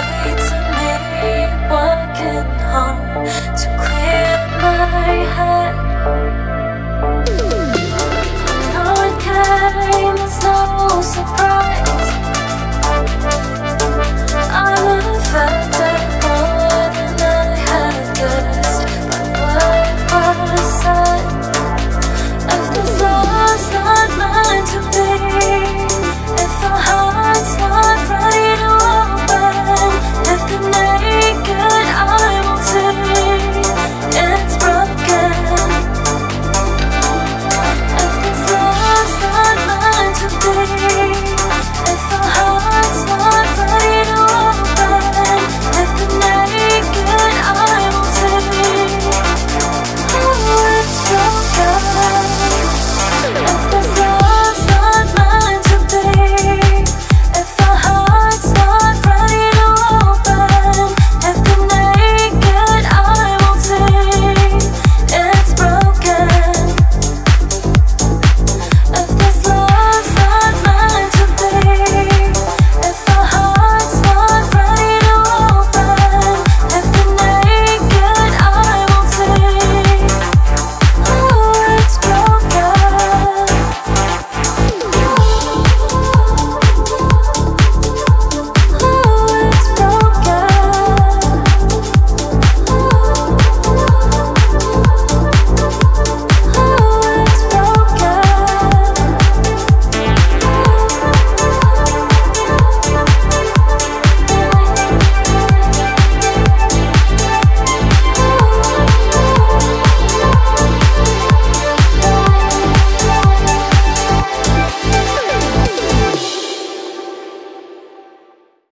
straight to me, working hard to cry.